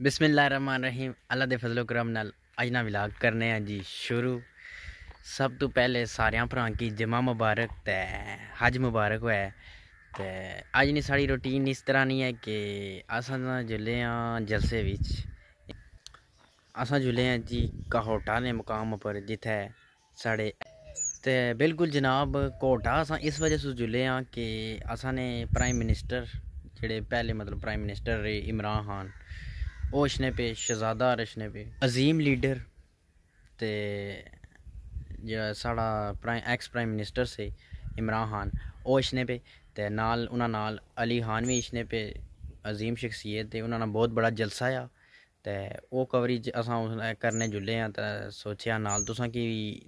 بسم اللہ الرحمن الرحیم۔ اللہ دے فضل و کرم نال اج نا ولاگ کرنے ہیں جی شروع۔ سب تو پہلے سارے پراں کی جمعہ مبارک تے حج مبارک ہوا ہے تے اج نی ساری روٹین اس طرح نہیں ہے کہ اساں جلے ہاں جلسے وچ۔ اساں جلے ہیں جی کہوٹا نے مقام پر جتھے ساڑے تے بالکل جناب کوٹا اساں اس وجہ سے جلے ہاں کہ اساں نے پرائم منسٹر، جڑے پہلے مطلب پرائم منسٹر عمران خان او اشنے پہ شہزادہ رشنے پہ عظیم لیڈر۔ تے جو ساڑا ایکس پرائم منسٹر سے عمران خان او اشنے پہ تے نال، انہاں نال علی خان بھی اشنے پہ عظیم شخصیت تے انہاں بہت بڑا جلسہ آیا۔ تے او کوریج اساں کرنے جلے ہیں تے سوچیا نال تساں کی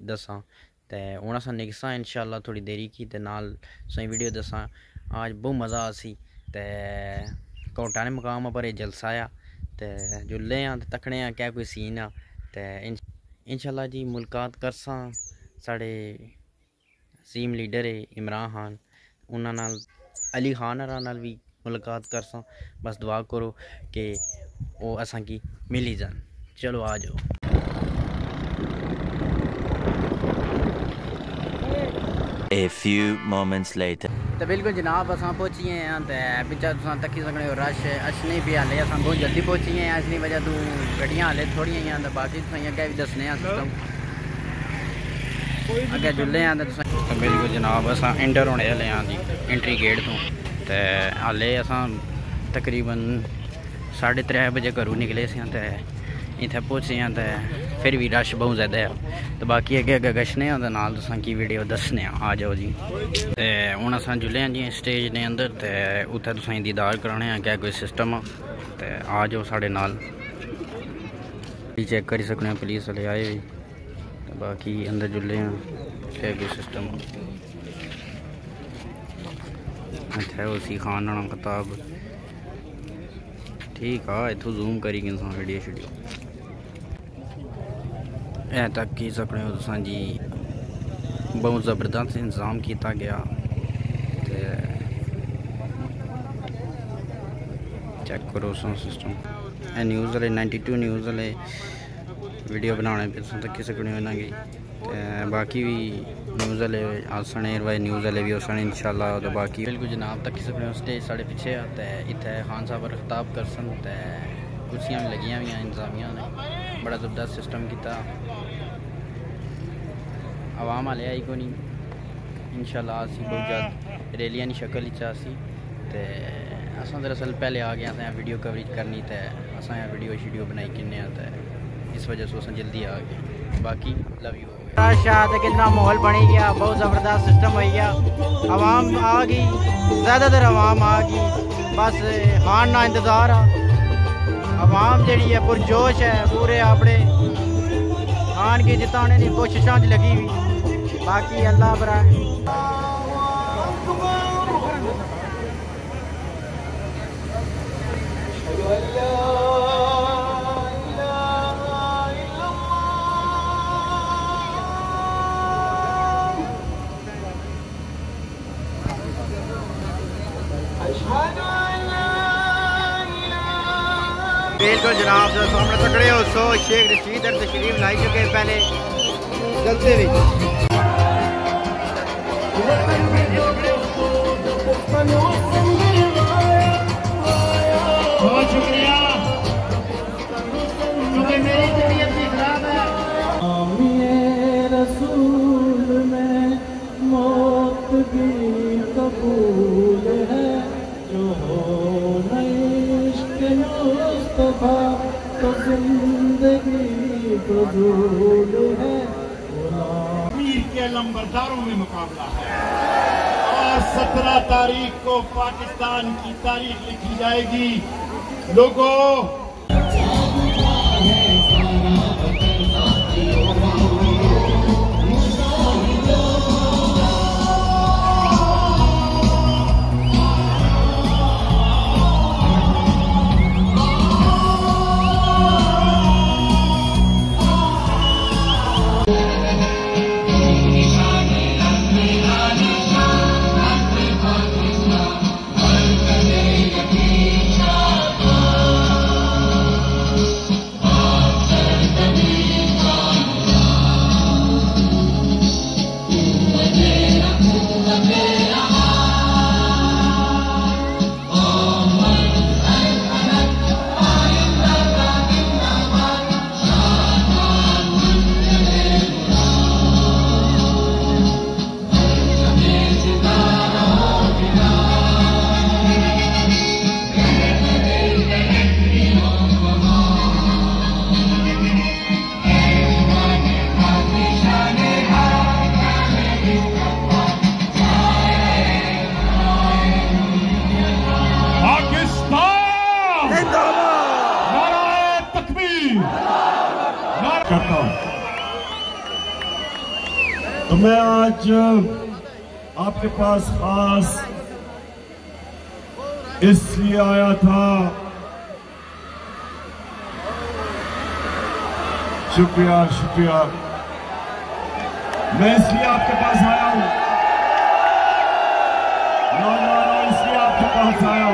دساں۔ تے ہن اساں نکساں انشاءاللہ تھوڑی دیری کی۔ تے نال سوئی ویڈیو دساں۔ آج بہت مزہ آسی۔ تے کوٹا نے مقام پر یہ جلسہ آیا۔ تے جلے ہیں تے تکنے ہیں کیا کوئی سین آ، تے انشاءاللہ جی ملکات کرساں۔ ساڑے سیم لیڈر ہے عمران خان۔ انہاں نال، علی خان نال بھی ملاقات کرساں۔ بس دعا کرو کہ وہ اساں کی ملی جان۔ چلو آ جاؤ۔ A few moments later. تو بالکل جناب اساں پہنچی ہیں تے۔ پچھا تساں تکی سکنے ہو رش اچ نہیں پیا لے اساں بہت جلدی پہنچی ہیں۔ اس وجہ تو گڈیاں ہلے تھوڑیاں ہیں تے باقی تساں اگے بھی دسنے ہیں سسٹم۔ اگے جلے ہیں تے تساں۔ بالکل جناب اساں انٹر ہونے والے ہیں جی انٹری گیٹ تو۔ تے ہلے اساں تقریباً ساڑھے ترے بجے گھروں نکلے سی تے۔ اتنے پہنچے ہیں تے پھر بھی رش بہت زیادہ ہے تو باقی اگے اگے گشنے ہیں نال تساں کی ویڈیو دسنے ہیں آ جاؤ جی تے ہن اساں جلے ہیں جی سٹیج دے اندر تے اوتھے تساں دیدار کرانے ہیں کیا کوئی سسٹم تے آ جاؤ ساڈے نال چیک کری سکنے پولیس والے آئے ہوئی باقی اندر جلے ہیں کیا کوئی سسٹم اتنے اسی خان آنا کتاب ٹھیک آ اتو زوم کری گے ویڈیو شیڈیو اے تک کی سکنے ہو تساں جی بہت زبردست انتظام کیتا گیا تے چیک کرو سن سسٹم اے نیوز والے نائنٹی ٹو نیوز والے ویڈیو بنانے پہ تساں تک کی سکنے ہونا گی تے باقی بھی نیوز والے آسنے روائے نیوز والے بھی آسنے انشاءاللہ تو باقی بالکل جناب تک کی سکنے ہو سٹیج ساڑھے پیچھے اتنے خان صاحب خطاب کرسن تے کرسیاں بھی لگیاں بھی انتظامیہ نے بڑا زبردست سسٹم کیتا عوام والے آئی کو نہیں انشاءاللہ آسی بہت زیادہ ریلیاں نہیں شکل ہی چاسی تے اساں دراصل پہلے آ گئے اساں ویڈیو کوریج کرنی تے اساں ویڈیو شیڈیو بنائی کنے تے اس وجہ سے اساں جلدی آ گئے باقی لو یو شاید کتنا ماحول بنی گیا بہت زبردست سسٹم ہوئی گیا۔ عوام آ گئی زیادہ تر عوام آ گئی۔ بس خان نہ انتظار آ۔ عوام جڑی ہے پرجوش ہے پورے اپنے خان کی جتانے کی کوششاں لگی ہوئی۔ باقی اللہ برا بالکل جناب سامنے تکڑے ہو سو شیخ رشید اور تشریف لائی چکے پہلے۔ جلسے بھی بہت تو دھول ہے امیر کے لمبرداروں میں مقابلہ ہے۔ اور سترہ تاریخ کو پاکستان کی تاریخ لکھی جائے گی۔ لوگوں کرتا ہوں تو میں آج آپ کے پاس خاص اس لیے آیا تھا شکریہ شکریہ میں اس لیے آپ کے پاس آیا ہوں نوجوانوں اس لیے آپ کے پاس آیا